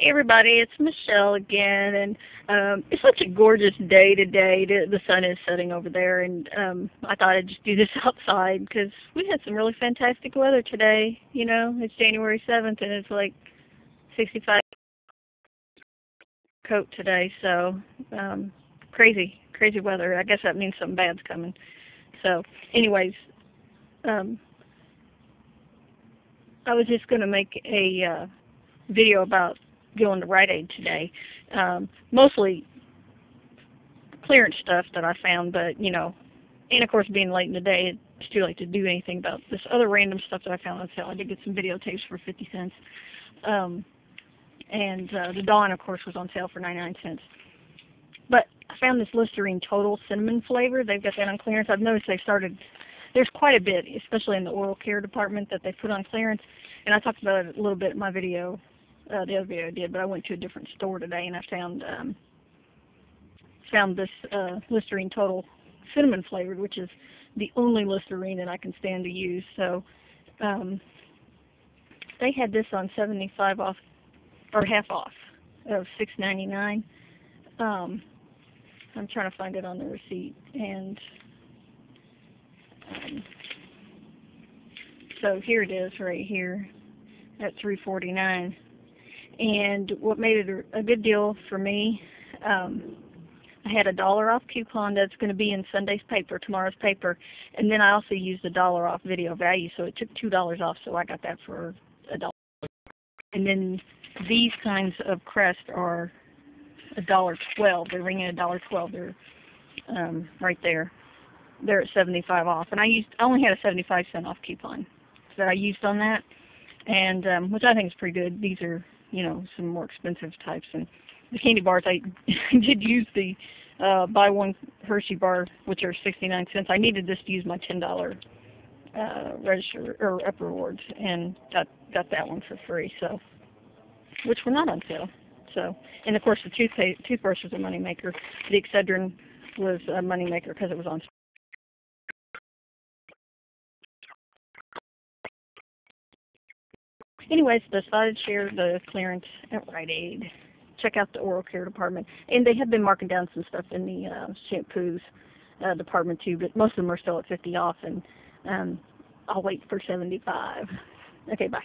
Hey everybody, it's Michelle again, and um, it's such a gorgeous day today. The, sun is setting over there, and um, I thought I'd just do this outside because we had some really fantastic weather today. You know, it's January 7th, and it's like 65 coat today, so um, crazy, crazy weather. I guess that means something bad's coming. So, anyways, um, I was just going to make a uh, video about going to Rite Aid today. Um, mostly clearance stuff that I found, but you know, and of course being late in the day, it's too late to do anything about this other random stuff that I found on sale. I did get some videotapes for 50 cents. Um, and uh, the Dawn, of course, was on sale for 99 cents. But I found this Listerine Total Cinnamon flavor. They've got that on clearance. I've noticed they've started, there's quite a bit, especially in the oral care department, that they put on clearance. And I talked about it a little bit in my video uh, the other video I did, but I went to a different store today and I found um, found this uh, Listerine Total cinnamon flavored, which is the only Listerine that I can stand to use. So um, they had this on 75 off or half off of 6.99. Um, I'm trying to find it on the receipt and. Um, so here it is right here at 349 and what made it a, good deal for me, um, I had a dollar off coupon that's going to be in Sunday's paper, tomorrow's paper, and then I also used a dollar off video value, so it took two dollars off, so I got that for a dollar. And then these kinds of crest are a dollar twelve. They're ringing a dollar twelve. They're um, right there. They're at seventy five off, and I used I only had a seventy five cent off coupon that I used on that, and um, which I think is pretty good. These are you know, some more expensive types. And the candy bars, I did use the uh, buy one Hershey bar, which are 69 cents. I needed this to use my $10 uh, register or up rewards, and got got that one for free. So, which were not on sale. So, and of course the toothpaste toothbrush was a moneymaker. The Excedrin was a moneymaker because it was on anyways, decided to share the clearance at Rite Aid. Check out the oral care department. And they have been marking down some stuff in the uh, shampoos uh, department too, but most of them are still at 50 off, and um, I'll wait for 75. Okay, bye.